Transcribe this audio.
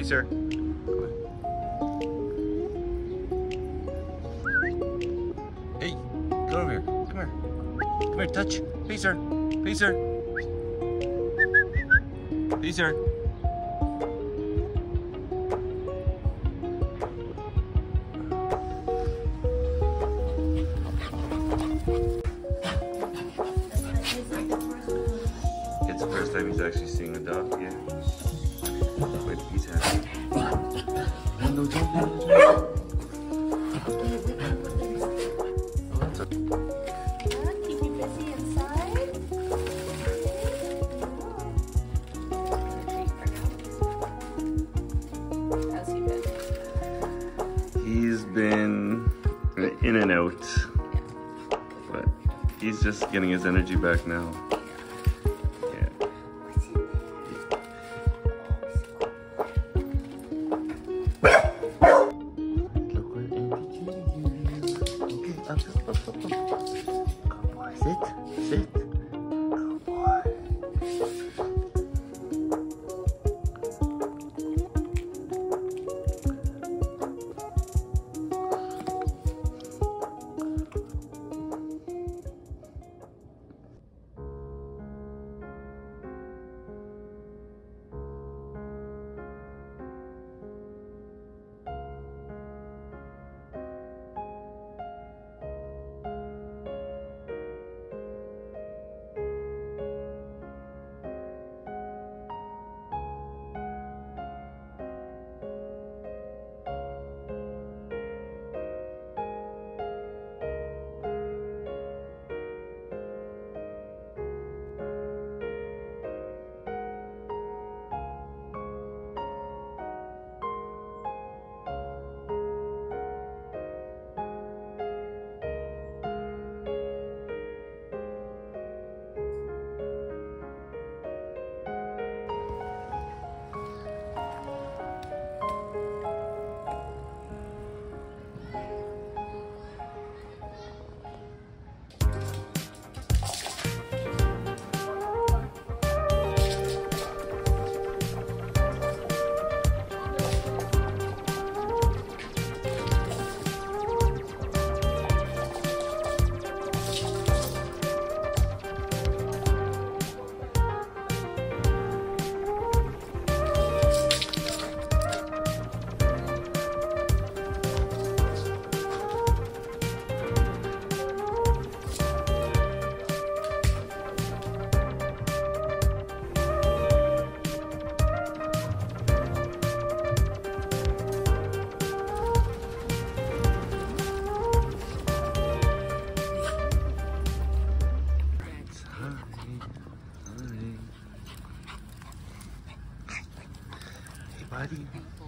Hey, sir. Hey, come over here. Come here. Come here, touch. Hey, sir. Hey, sir. Hey, sir. It's the first time he's actually seeing a dog, yeah. In and out, but he's just getting his energy back now. Sit, sit. Buddy.